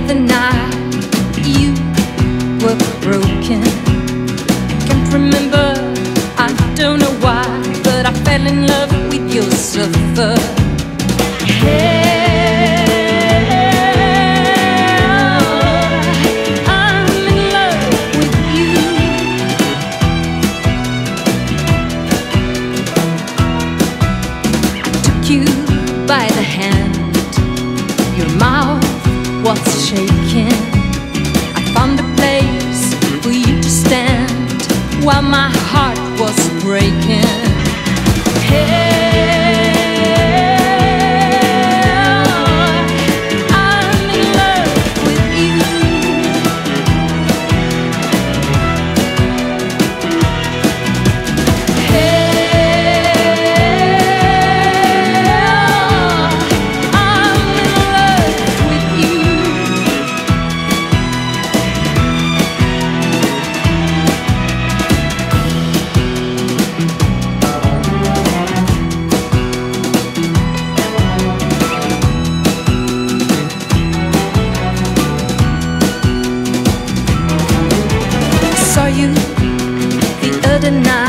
the night you were broken. I can't remember, I don't know why, but I fell in love with your suffer. Was you the other night.